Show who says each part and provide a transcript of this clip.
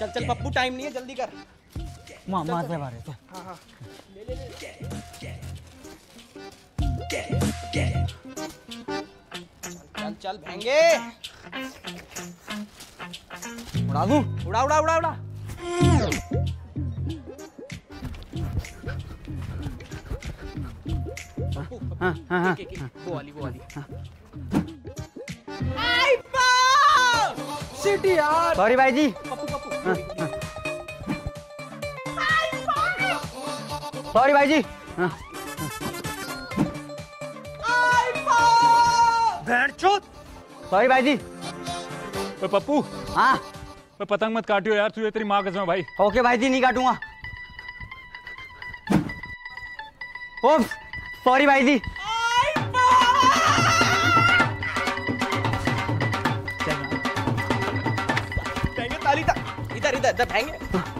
Speaker 1: चल चल पप्पू टाइम नहीं है जल्दी कर।
Speaker 2: माँ माँ से बारे चल।
Speaker 1: हाँ हाँ। चल चल भेंगे।
Speaker 2: उड़ा दूँ?
Speaker 1: उड़ा उड़ा उड़ा उड़ा।
Speaker 2: हाँ हाँ हाँ।
Speaker 1: वो वाली वो वाली।
Speaker 3: सिटी यार
Speaker 2: सॉरी भाई जी। सॉरी भाई जी। सॉरी भाई जी
Speaker 4: पप्पू।
Speaker 2: हाँ।
Speaker 4: पतंग मत काटियो यार तू ये तेरी माँ कसम भाई।
Speaker 2: ओके भाई जी नहीं काटूँगा। सॉरी भाई जी
Speaker 1: इधर इधर इधर इधर इधर भेंगे